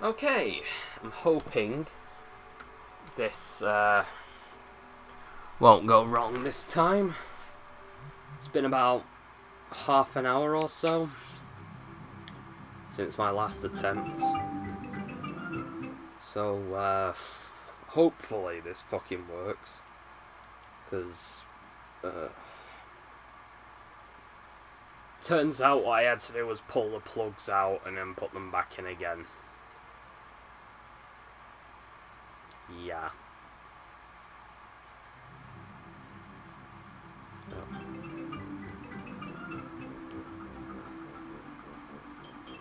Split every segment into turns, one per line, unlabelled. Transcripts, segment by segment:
Okay, I'm hoping this uh, won't go wrong this time. It's been about half an hour or so since my last attempt. So, uh, hopefully this fucking works. Because, uh, turns out what I had to do was pull the plugs out and then put them back in again. Yeah.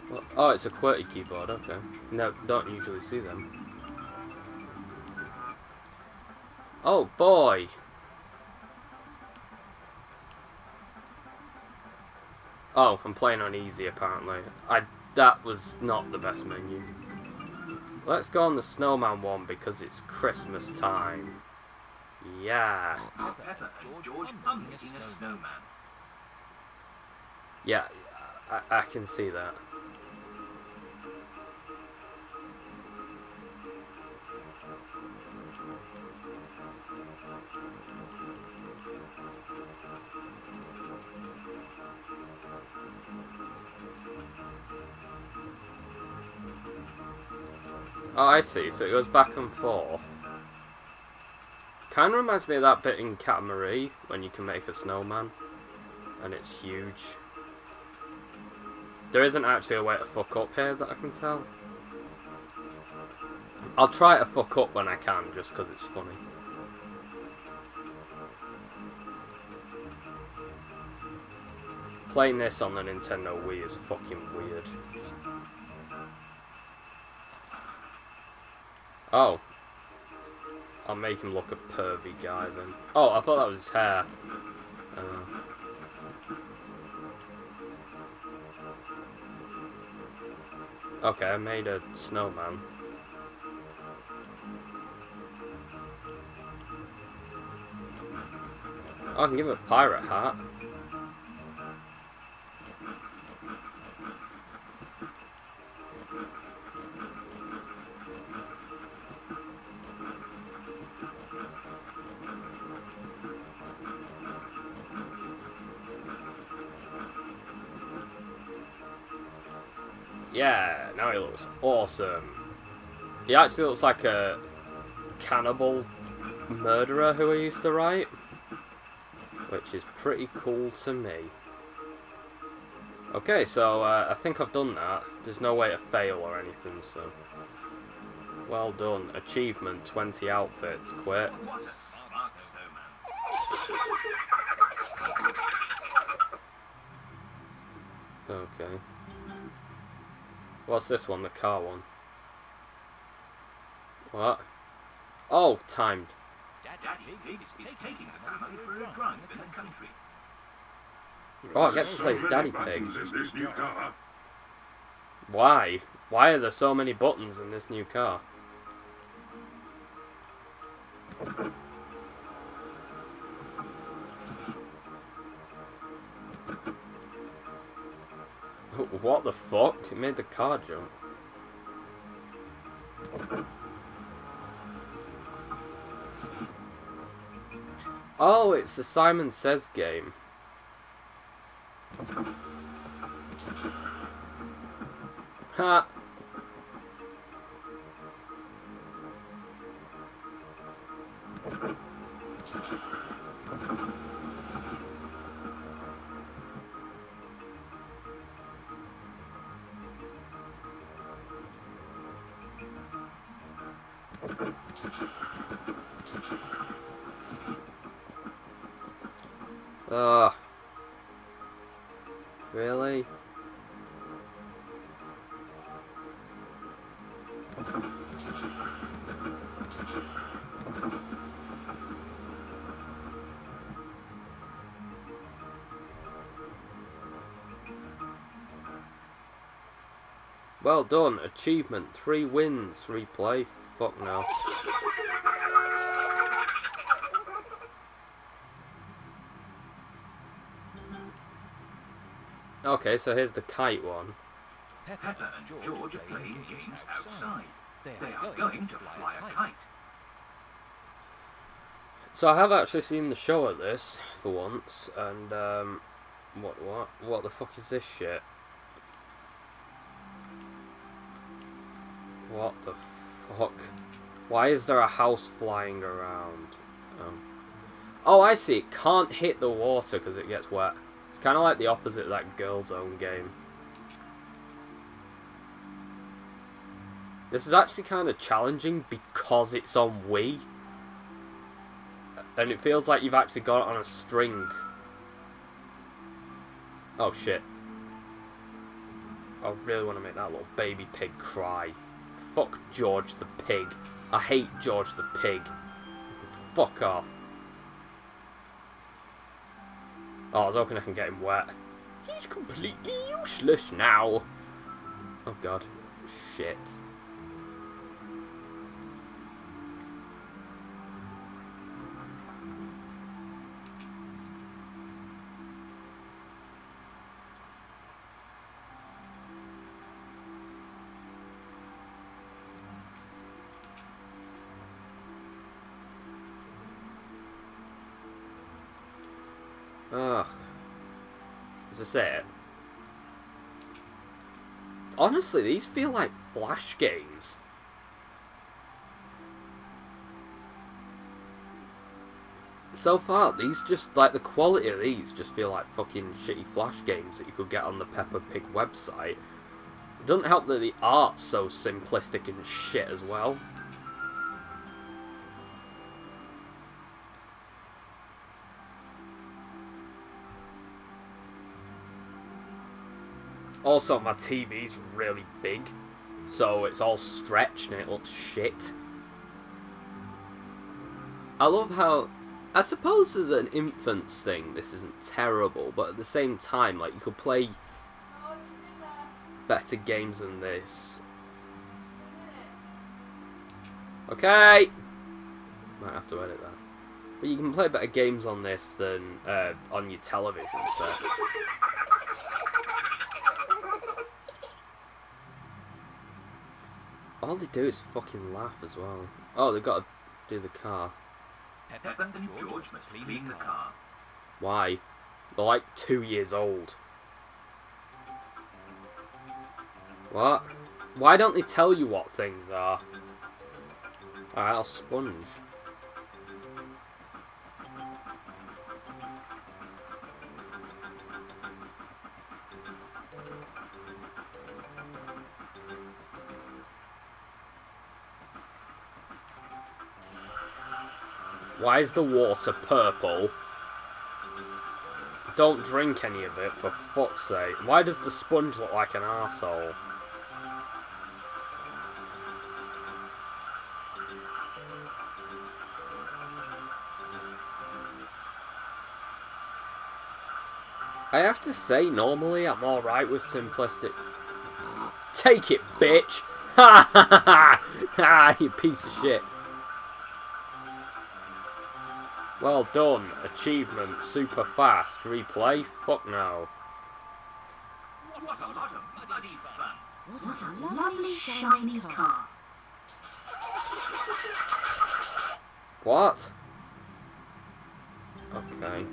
Well, oh, it's a QWERTY keyboard, okay. No, don't usually see them. Oh boy! Oh, I'm playing on easy apparently. I that was not the best menu. Let's go on the snowman one because it's Christmas time. Yeah.
George making a snowman.
Yeah, I, I can see that. Oh, I see. So it goes back and forth. Kind of reminds me of that bit in Katamari when you can make a snowman, and it's huge. There isn't actually a way to fuck up here that I can tell. I'll try to fuck up when I can, just because it's funny. Playing this on the Nintendo Wii is fucking weird. Oh. I'll make him look a pervy guy then. Oh, I thought that was his hair. Uh, okay, I made a snowman. Oh, I can give him a pirate hat. Yeah, now he looks awesome. He actually looks like a cannibal murderer who I used to write. Which is pretty cool to me. Okay, so uh, I think I've done that. There's no way to fail or anything, so... Well done. Achievement, 20 outfits. Quit.
What a smart snowman.
Okay. What's this one? The car one. What? Oh, timed.
Daddy Pig is taking the family for a drive in the country.
Oh, I get to play as Daddy Pig.
In this new car.
Why? Why are there so many buttons in this new car? What the fuck? It made the car jump. Oh, it's the Simon Says game. Ha! Well done. Achievement. Three wins. Replay. Fuck no. Okay, so here's the kite one.
Peppa and George are playing games outside. They are going to fly a kite.
So I have actually seen the show of this for once, and um, what what what the fuck is this shit? What the fuck? Why is there a house flying around? Um, oh, I see. It can't hit the water because it gets wet. It's kind of like the opposite of that Girls' Own game. This is actually kind of challenging because it's on Wii. And it feels like you've actually got it on a string. Oh shit. I really want to make that little baby pig cry. Fuck George the pig. I hate George the pig. Fuck off. Oh, I was hoping I can get him wet. He's completely useless now. Oh god. Shit. Honestly, these feel like flash games. So far, these just like the quality of these just feel like fucking shitty flash games that you could get on the Peppa Pig website. It doesn't help that the art's so simplistic and shit as well. Also, my TV's really big, so it's all stretched and it looks shit. I love how. I suppose as an infant's thing, this isn't terrible, but at the same time, like, you could play better games than this. Okay! Might have to edit that. But you can play better games on this than uh, on your television set. All they do is fucking laugh as well. Oh, they've got to do the car.
Peppa and George must clean the car.
Why? They're like two years old. What? Why don't they tell you what things are? Alright, I'll sponge. Why is the water purple? Don't drink any of it, for fuck's sake. Why does the sponge look like an arsehole? I have to say, normally I'm alright with simplistic... Take it, bitch! Ha ha ha ha! You piece of shit. Well done. Achievement. Super fast. Replay? Fuck no.
What a lot of bloody fun.
What a lovely shiny car.
What? Okay.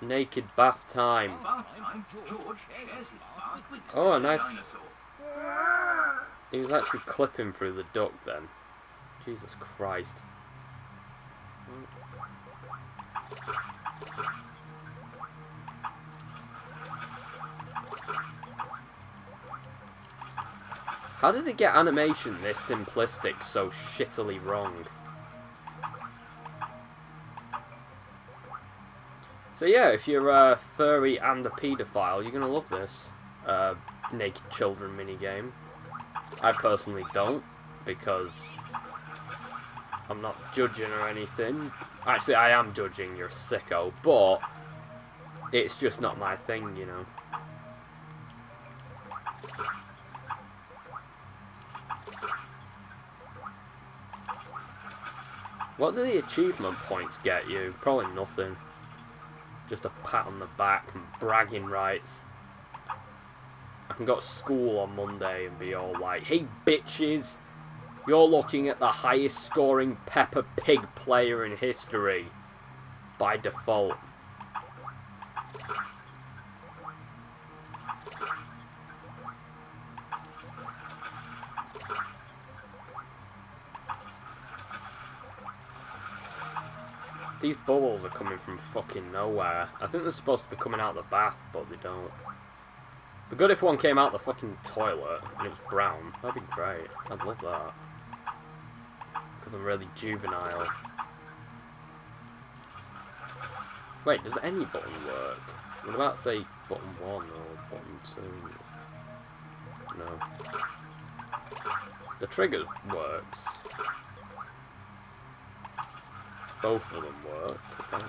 Naked bath time.
Bath time, George shares his bath with
Oh, nice. He was actually clipping through the duck then. Jesus Christ. How did they get animation this simplistic so shittily wrong? So yeah, if you're a furry and a paedophile, you're gonna love this uh, naked children minigame. I personally don't, because I'm not judging or anything. Actually, I am judging, you're a sicko, but it's just not my thing, you know. What do the achievement points get you? Probably nothing. just a pat on the back and bragging rights. I can go to school on Monday and be all like, hey bitches, you're looking at the highest scoring Peppa Pig player in history. By default. These bubbles are coming from fucking nowhere. I think they're supposed to be coming out the bath, but they don't. Be good if one came out the fucking toilet and it was brown. That'd be great. I'd love that. Really juvenile. Wait, does any button work? I'm about say button one or button two. No. The trigger works. Both of them work. Okay.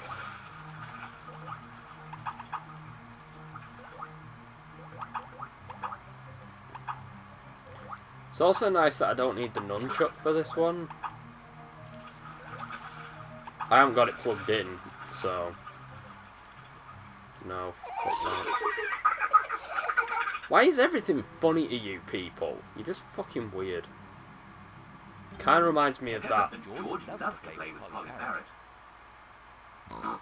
It's also nice that I don't need the nunchuck for this one. I haven't got it plugged in, so... No, fuck that. Why is everything funny to you people? You're just fucking weird. Kind of reminds me of that.
George loved to play with Polly Parrot.
Oh.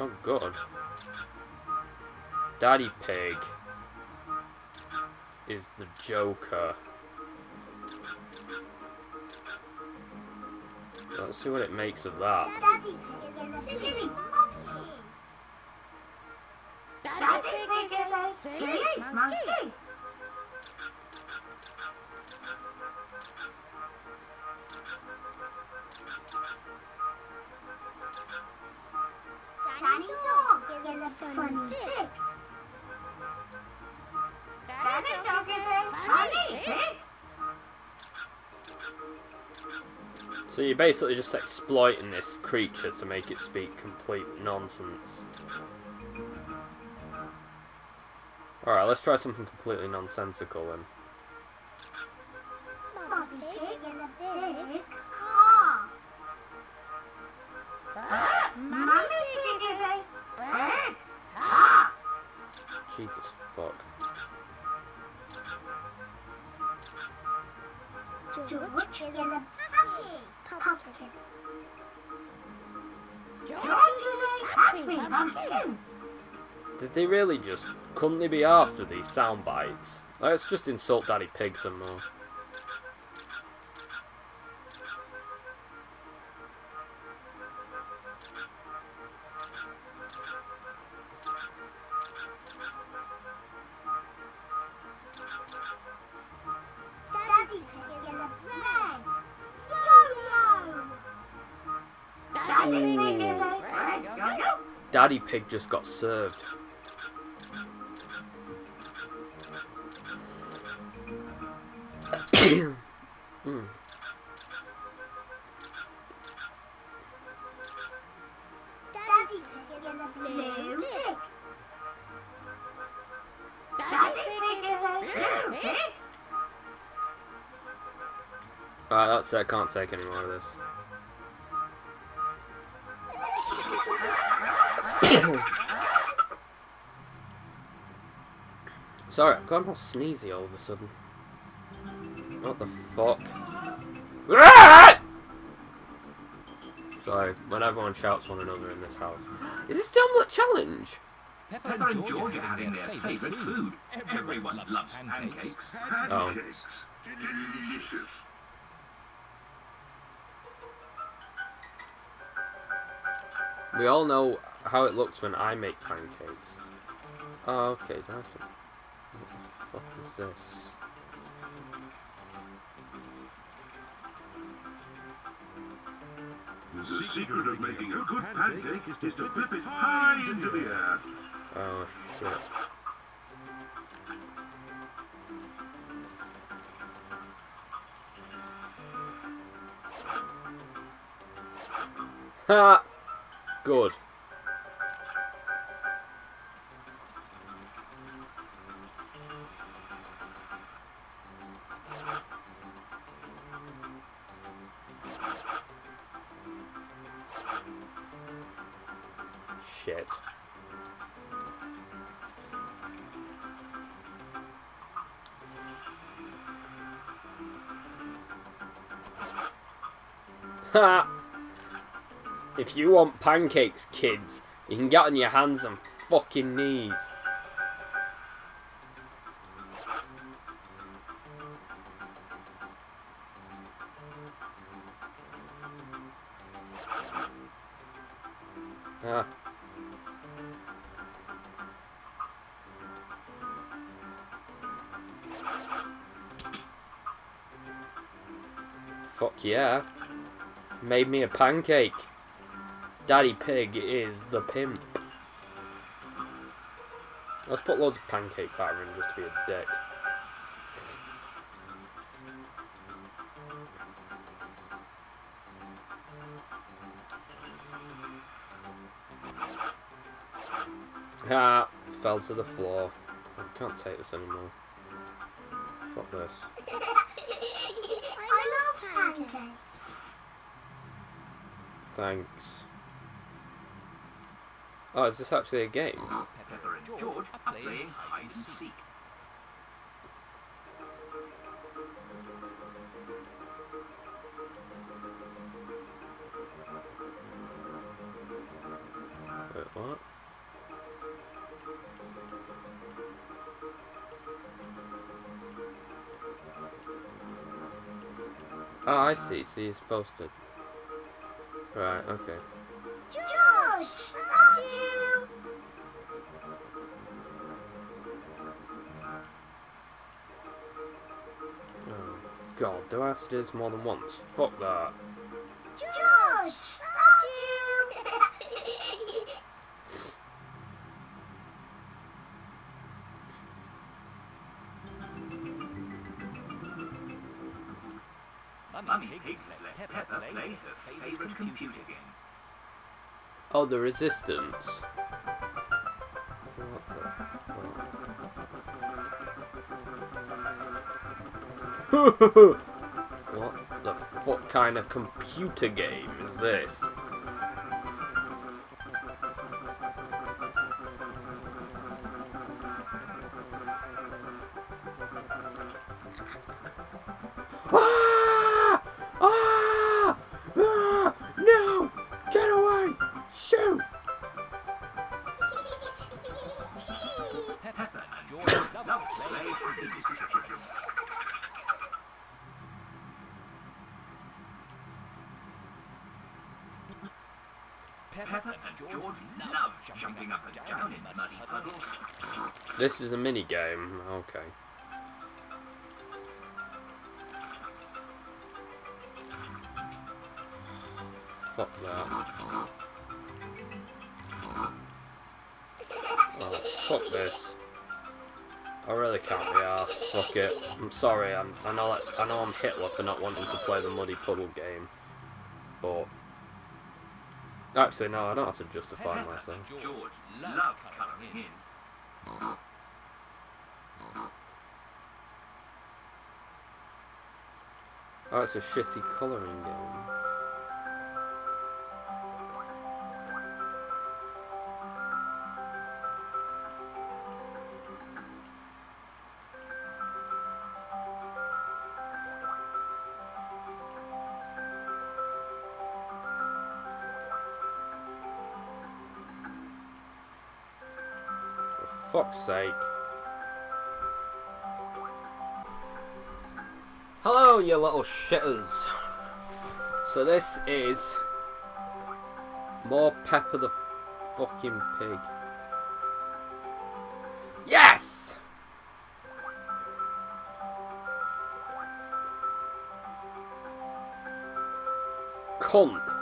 Oh god. Daddy Pig is the Joker. Let's see what it makes of that.
Daddy Pig is a silly monkey. Daddy Pig is a silly monkey.
Basically just exploiting this creature to make it speak complete nonsense. Alright, let's try something completely nonsensical then.
George is a happy pumpkin.
Did they really just... Couldn't they be asked with these sound bites? Let's just insult Daddy Pig some more.
Daddy Pig
just got served. Hmm.
Daddy Pig is a blue pig. Daddy Pig is a blue pig.
Alright, that's it. I can't take any more of this. Sorry, I've gone all sneezy all of a sudden. What the fuck? Sorry, when everyone shouts one another in this house. Is this the omelette challenge?
Peppa and George are having their favourite food. Everyone loves pancakes.
Oh.
Pancakes. Delicious.
We all know how it looks when I make pancakes. Oh, okay. I fuck is this?
The The secret of making a good pancake is to flip it high into the air.
Oh shit. Ha! Good. You want pancakes, kids, you can get on your hands and fucking knees. Ah. Fuck yeah. Made me a pancake. Daddy Pig is the pimp. Let's put loads of pancake batter in just to be a dick. Ah, fell to the floor. I can't take this anymore. Fuck this.
I love pancakes.
Thanks. Oh, is this actually a game?
Peppa and George are playing hide and seek.
Wait, what? Oh, I see. So you're supposed to. Right, okay.
George,
God, do I have to do this more than once? Fuck that.
George.
Mummy Higgins let Peppa play her favourite computer game.
Oh, the resistance. What the fuck? kind of computer game is this?
Peppa and George love jumping up and down in muddy puddles.
This is a mini game. Okay. Fuck that. Oh, fuck this. I really can't be asked. Fuck it. I'm sorry. I'm, I know. I know I'm Hitler for not wanting to play the muddy puddle game, but actually, no. I don't have to justify myself.
George love colouring in.
Oh, it's a shitty colouring game. Fuck's sake. Hello, you little shitters. So this is more Peppa the fucking pig. Yes! Cunt.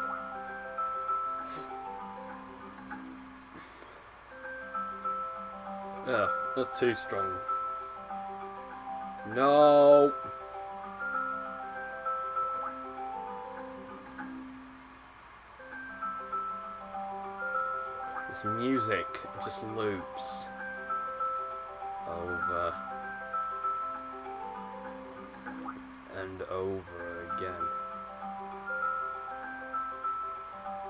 That's too strong. No. This music just loops over and over again.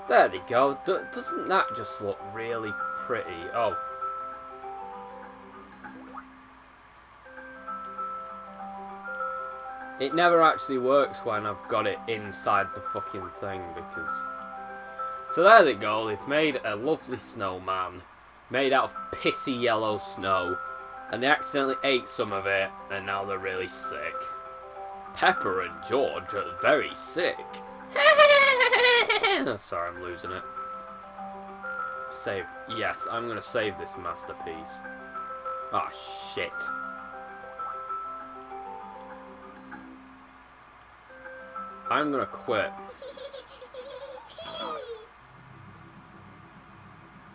There they go. D doesn't that just look really pretty? Oh. It never actually works when I've got it inside the fucking thing because... So there they go, they've made a lovely snowman made out of pissy yellow snow and they accidentally ate some of it and now they're really sick. Peppa and George are very sick. Sorry, I'm losing it. Save. Yes, I'm going to save this masterpiece. Ah, oh, shit. I'm to quit.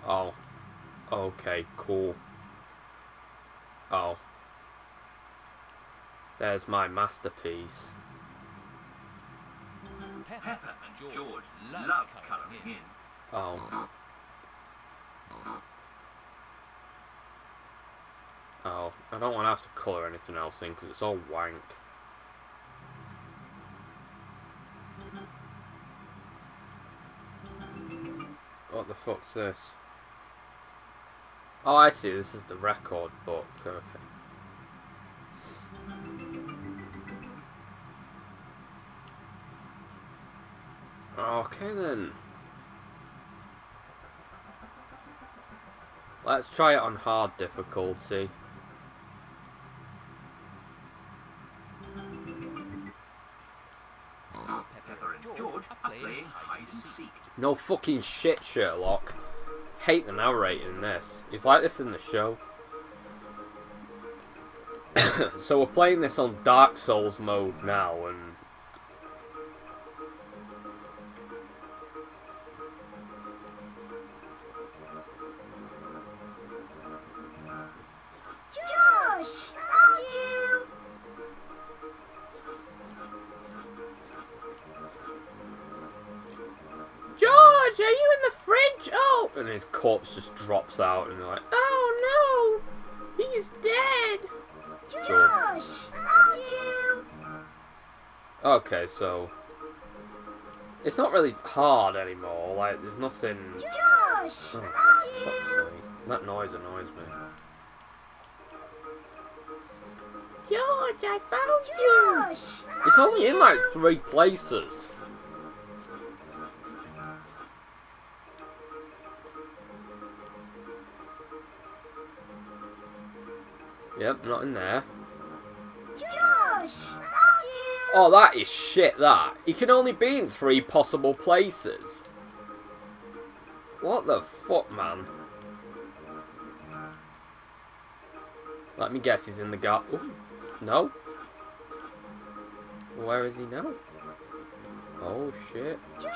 Oh. Okay, cool. Oh. There's my masterpiece.
Peppa and George love colouring in.
Oh. Oh, I don't want to have to colour anything else in because it's all wank. Fuck's this? Oh, I see. This is the record book. Okay. Okay then. Let's try it on hard difficulty. No fucking shit, Sherlock. Hate the narrator in this. He's like this in the show. so we're playing this on Dark Souls mode now, and corpse just drops out, and you're like, oh no! He's dead!
George, you.
Okay, so. It's not really hard anymore, like, there's nothing.
George,
Oh,
found
fuck's
you.
sake. That noise annoys me. George, I found
George,
It's only in like three places. Yep, not in there.
George.
Oh, that is shit, that. He can only be in three possible places. What the fuck, man? Let me guess, he's in the gar- Ooh, No? Where is he now? Oh, shit.
George,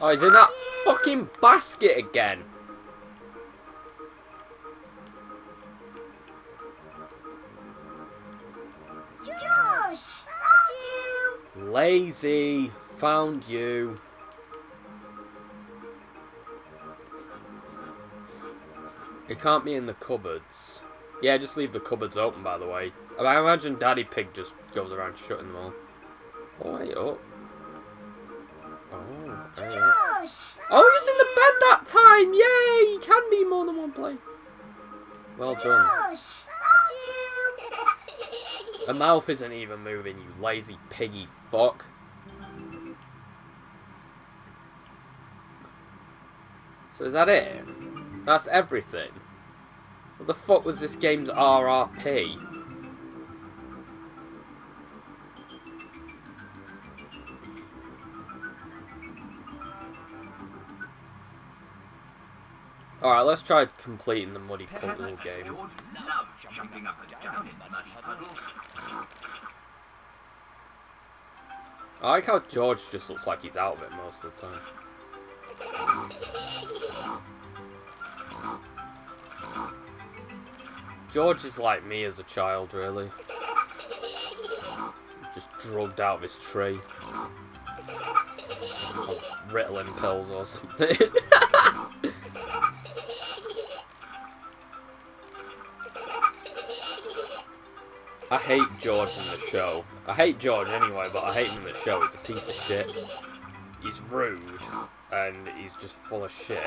Oh, he's in that fucking basket again. Lazy. Found you. It can't be in the cupboards. Yeah, just leave the cupboards open, by the way. I imagine Daddy Pig just goes around shutting them all. Oh, wait up. Oh, there you.
George,
Oh, he's in the bed that time! Yay! He can be more than one place. Well done.
George, you.
The mouth isn't even moving, you lazy piggy fuck. So is that it? That's everything? What the fuck was this game's RRP? Alright, let's try completing the Muddy Puddle game.
Jumping up and down in muddy puddles.
I like how George just looks like he's out of it most of the time. George is like me as a child, really. Just drugged out of his tree. On Ritalin pills or something. I hate George in the show. I hate George anyway, but I hate him in the show. He's a piece of shit. He's rude, and he's just full of shit.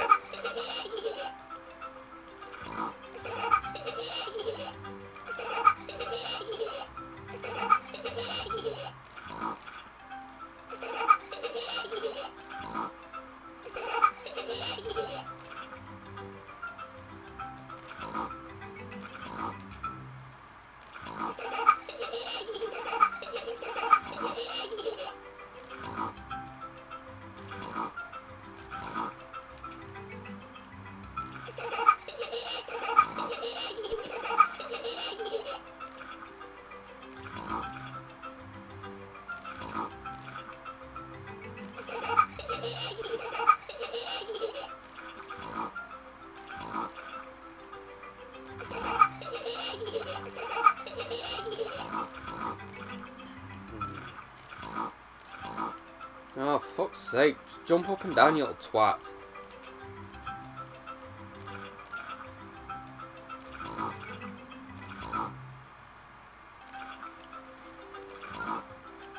Sake. Jump up and down, you little twat.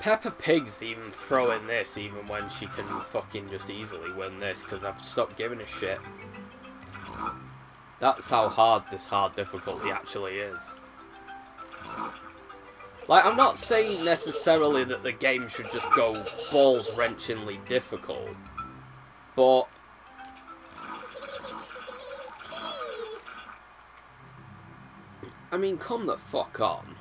Peppa Pig's even throwing this even when she can fucking just easily win this because I've stopped giving a shit. That's how hard this hard difficulty actually is. Like, I'm not saying necessarily that the game should just go balls wrenchingly difficult, but. I mean, come the fuck on.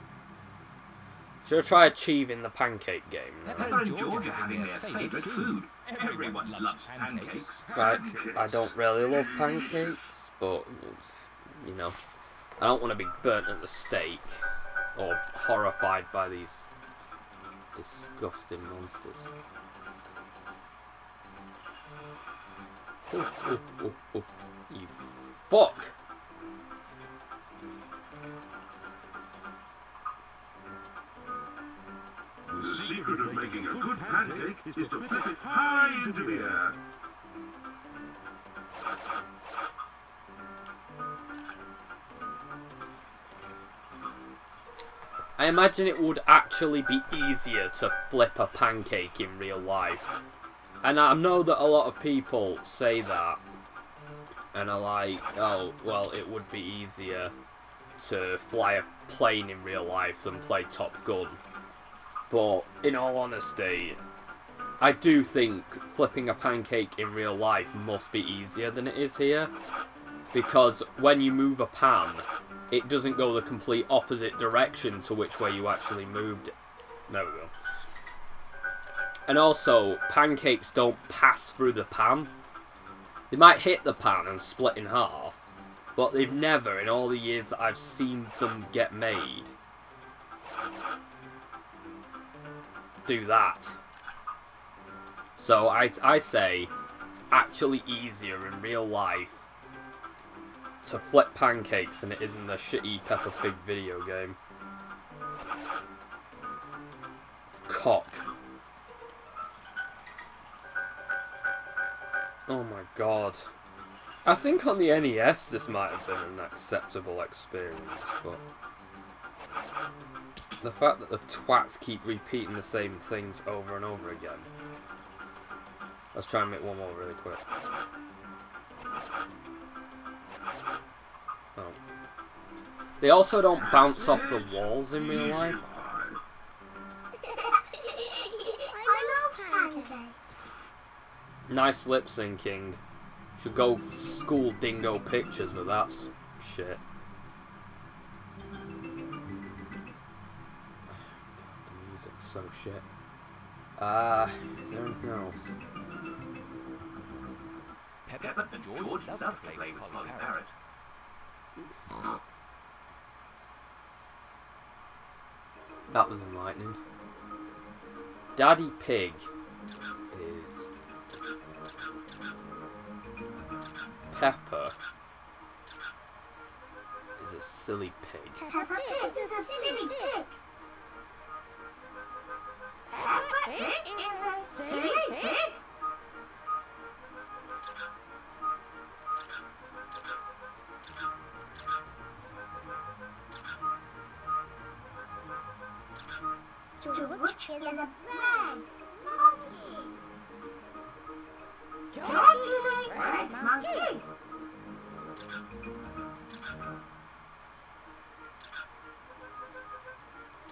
Should I try achieving the pancake game?
Peppa and George are having their favourite food. Everyone loves pancakes.
I don't really love pancakes, but, you know, I don't want to be burnt at the stake or horrified by these disgusting monsters. Ooh, ooh, ooh. You fuck!
The secret of making a good pancake is to flip it high into the air.
I imagine it would actually be easier to flip a pancake in real life. And I know that a lot of people say that. And are like, oh, well, it would be easier to fly a plane in real life than play Top Gun. But, in all honesty, I do think flipping a pancake in real life must be easier than it is here. Because when you move a pan, it doesn't go the complete opposite direction to which way you actually moved it. There we go. And also, pancakes don't pass through the pan. They might hit the pan and split in half, but they've never, in all the years that I've seen them get made, do that. So I, I say it's actually easier in real life to flip pancakes than it is in the shitty Peppa Pig video game. Cock. Oh my god. I think on the NES this might have been an acceptable experience, but... The fact that the twats keep repeating the same things over and over again. Let's try and make one more really quick. Oh. They also don't bounce off the walls in real life. Nice lip syncing. Should go school dingo pictures but that's shit. The music's so shit. Uh, is there anything else?
Peppa and George love to play with Polly Parrot.
That was enlightening. Daddy Pig is Peppa is a silly pig.
Peppa Pig is a silly pig. Peppa Pig is a a red monkey. George is a red monkey.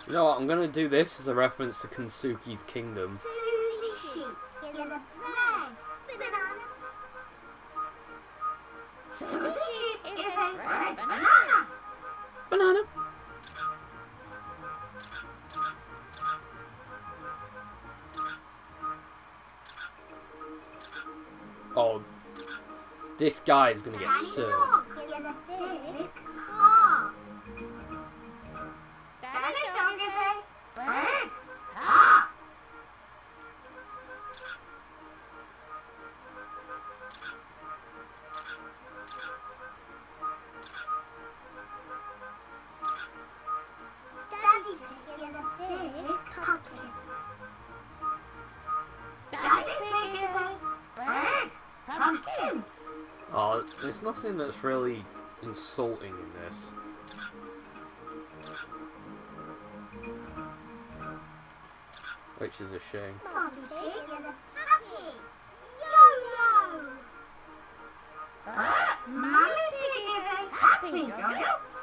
You know what? I'm gonna do this as a reference to Kensuke's Kingdom. Guy is gonna get
Danny
served.
dog is a big car. Danny dog is a big car. Daddy pig is a big pumpkin.
Oh, there's nothing that's really insulting in this. Which is a shame.
Mommy pig is a puppy. Yo-yo. Mommy pig is a puppy. Yo-yo.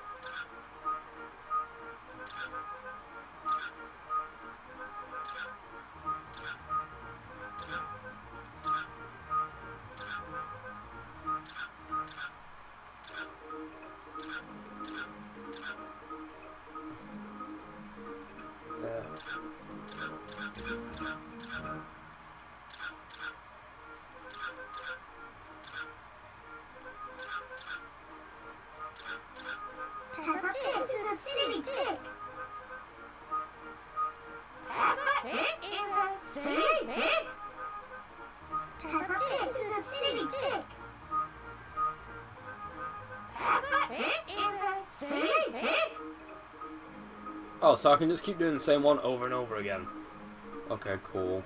Oh, so I can just keep doing the same one over and over again. Okay, cool.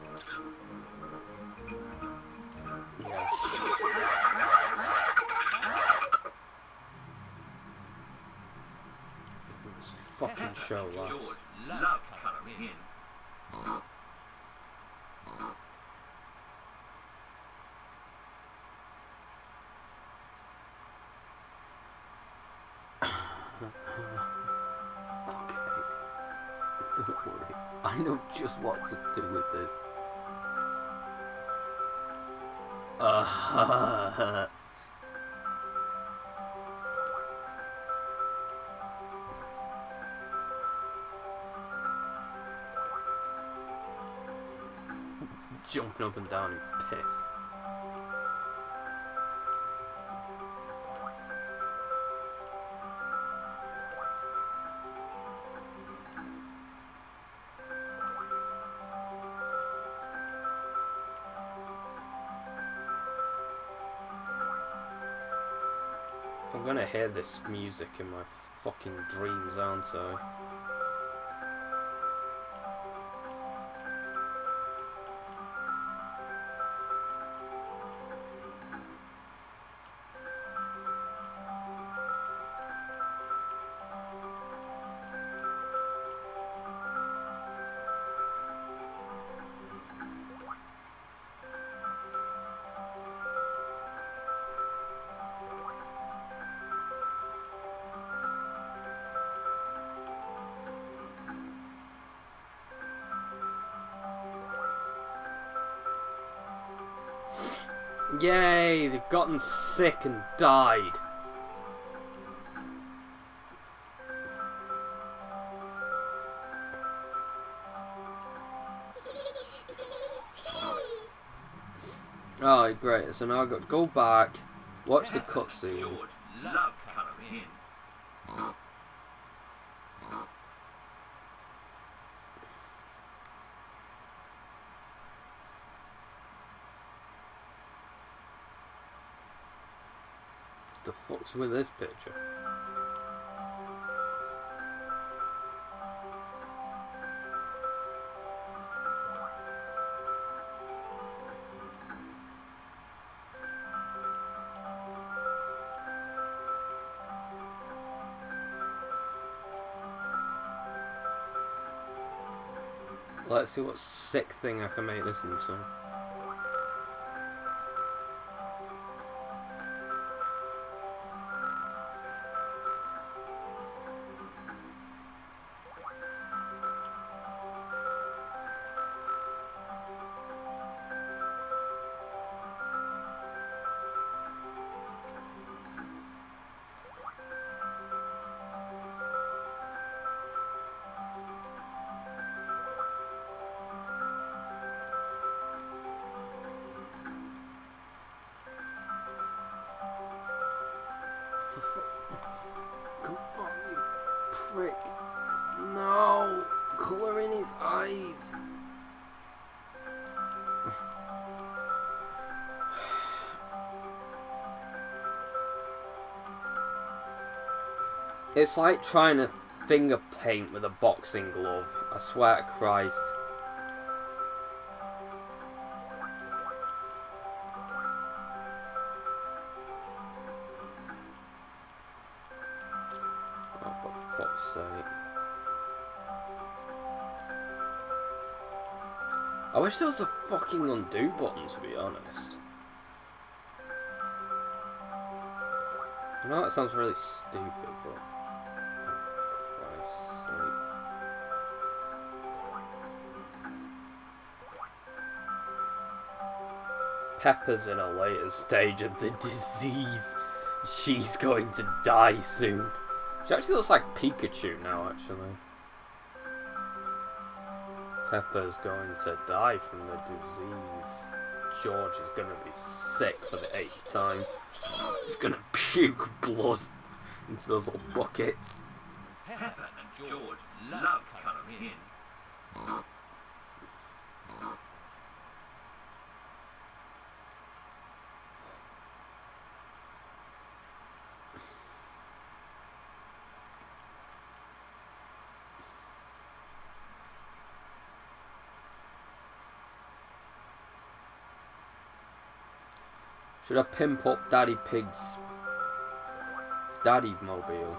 Yes. This fucking show lasts.
George loved colouring in.
Just what to do with this. Uh, jumping up and down in piss. Hear this music in my fucking dreams, aren't I? Yay, they've gotten sick and died. Oh, great. So now I've got to go back, watch the cutscene. with this picture. Let's see what sick thing I can make this into. It's like trying to finger paint with a boxing glove. I swear to Christ. Oh. I wish there was a fucking undo button, to be honest. I know that sounds really stupid, but... Peppa's in a later stage of the disease. She's going to die soon. She actually looks like Pikachu now, actually. Peppa's going to die from the disease. George is going to be sick for the eighth time. He's going to puke blood into those little buckets.
Peppa and George love coming in.
Should I pimp up Daddy Pig's Daddy Mobile?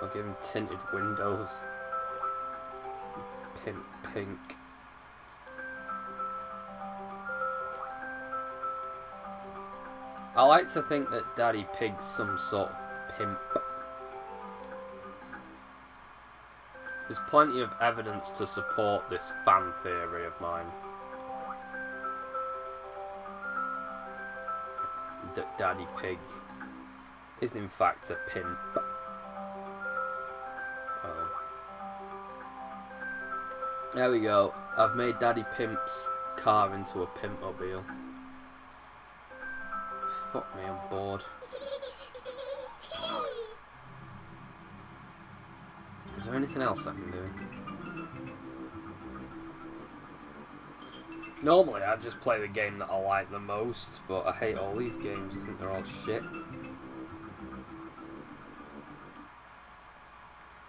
I'll give him tinted windows. Pimp pink. I like to think that Daddy Pig's some sort of pimp. There's plenty of evidence to support this fan theory of mine. That Daddy Pig is in fact a pimp. Oh. There we go. I've made Daddy Pimp's car into a pimp mobile. Fuck me, I'm bored. Is there anything else I can do? Normally I just play the game that I like the most, but I hate all these games. I think they're all shit.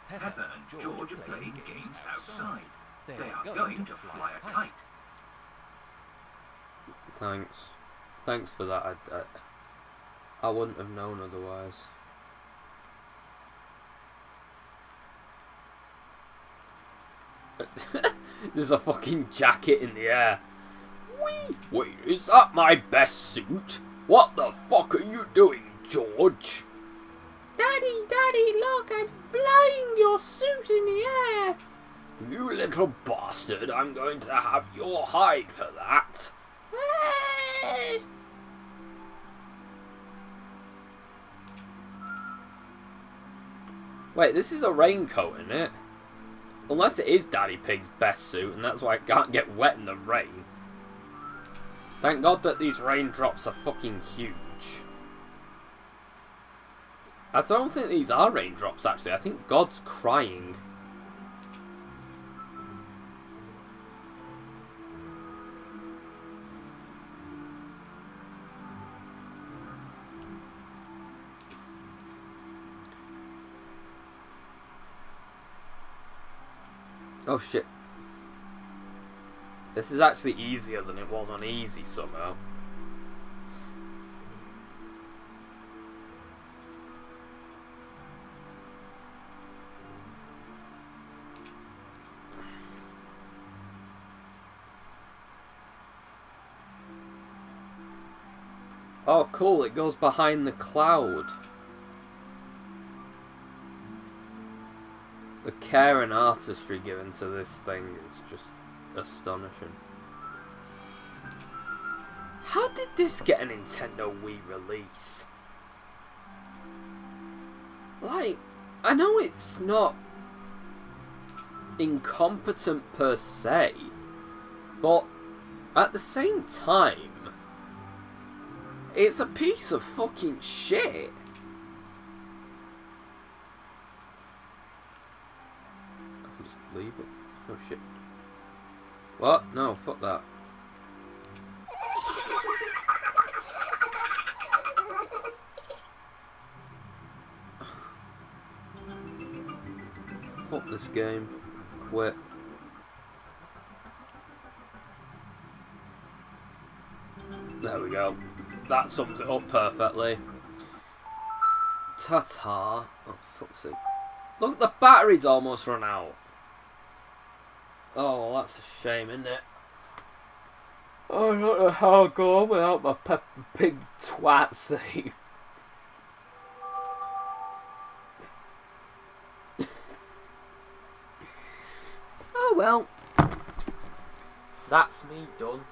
Peppa and George are playing games outside. They are going to fly a kite.
Thanks. Thanks for that. I, I, I wouldn't have known otherwise. There's a fucking jacket in the air. Wait, wait, is that my best suit? What the fuck are you doing, George? Daddy, Daddy, look, I'm flying your suit in the air. You little bastard, I'm going to have your hide for that. Wait, this is a raincoat, isn't it? Unless it is Daddy Pig's best suit, and that's why it can't get wet in the rain. Thank God that these raindrops are fucking huge. I don't think these are raindrops, actually. I think God's crying. Oh shit. This is actually easier than it was on easy somehow. Oh cool, it goes behind the cloud. The care and artistry given to this thing is just astonishing. How did this get a Nintendo Wii release? Like, I know it's not incompetent per se, but at the same time, it's a piece of fucking shit. I can just leave it. Oh shit. What? No, fuck that. Fuck this game. Quit. There we go. That sums it up perfectly. Ta-ta. Oh, fuck's sake. Look, the battery's almost run out. Oh, that's a shame, isn't it? I don't know how I'll go on without my Peppa Pig twat save. oh well. That's me done.